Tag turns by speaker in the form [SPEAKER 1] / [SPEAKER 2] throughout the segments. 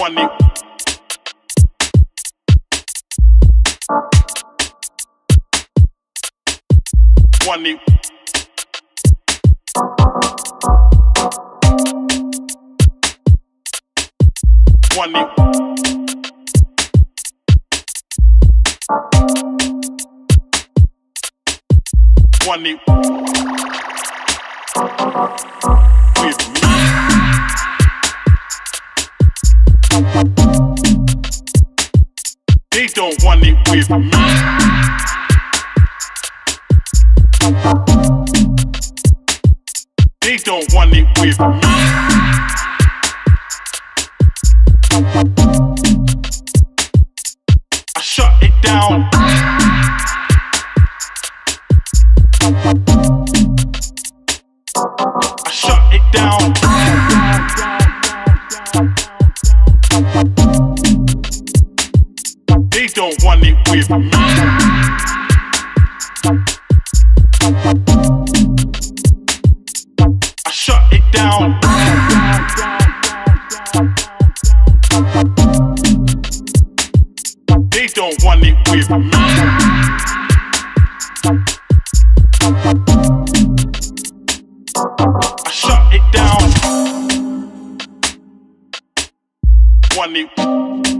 [SPEAKER 1] Want it. With me. They don't want it with me. They don't want it with me. I shut it down. I shut it down. They don't want it with me. I shut it down. Want it.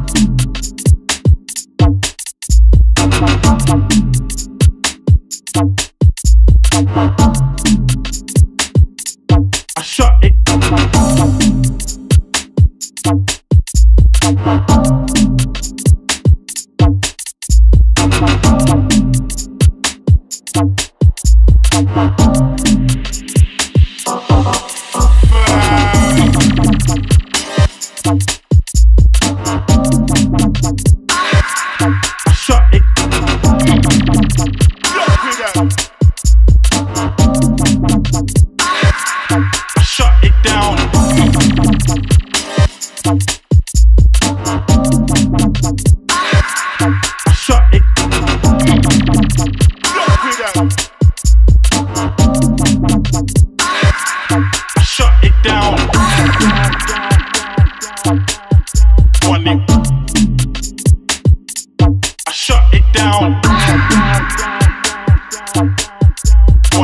[SPEAKER 1] I shut it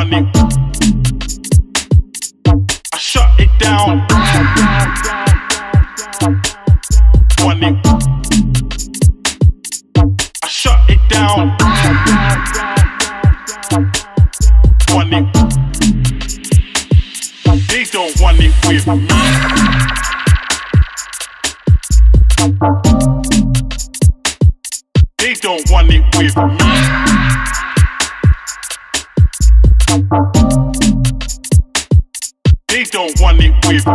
[SPEAKER 1] It. I shut it down. It. I shut it down. It. They don't want it with me. They don't want it with me. They don't want it with me.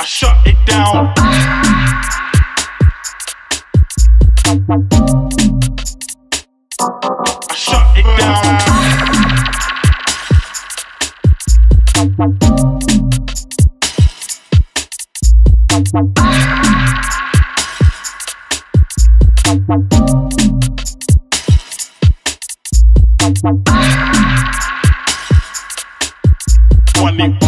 [SPEAKER 1] I shut it down. I shut it down. Warning.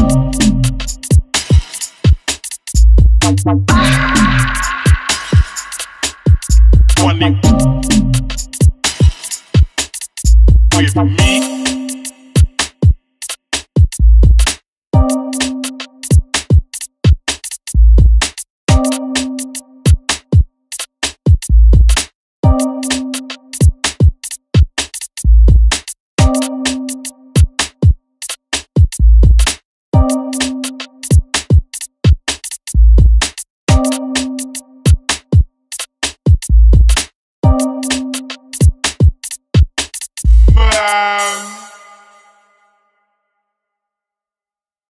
[SPEAKER 1] Warning. With me.